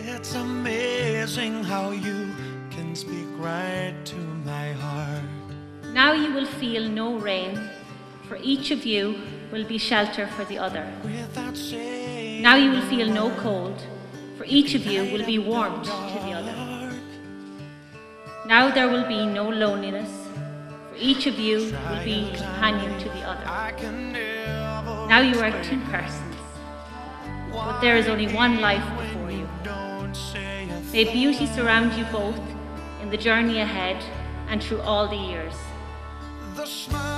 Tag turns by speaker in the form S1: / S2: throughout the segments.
S1: It's amazing how you can speak right to my heart.
S2: Now you will feel no rain, for each of you will be shelter for the other. Now you will feel no cold, for each of you will be warmed to the other. Now there will be no loneliness, for each of you will be companion to the other.
S1: I can never
S2: Now you are two persons, but there is only one life May beauty surround you both in the journey ahead and through all the years.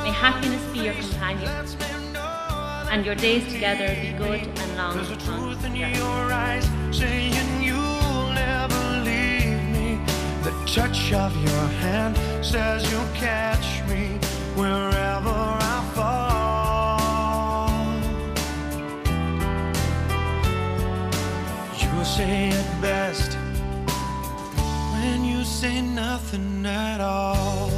S2: May happiness be your companion,
S1: lets me know
S2: and your days together be good and long
S1: there's a truth in
S2: the
S1: your eyes saying you'll never leave me. The touch of your hand says you'll catch me wherever I fall. You say it best say nothing at all.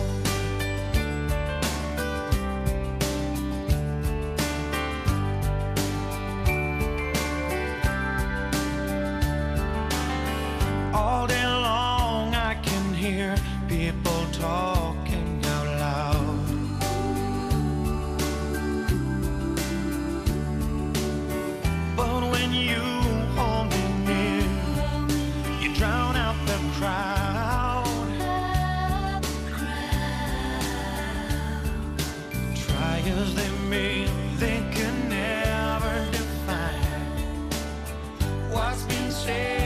S1: All day long, I can hear people talking out loud. But when you As they may, they can never define what's been said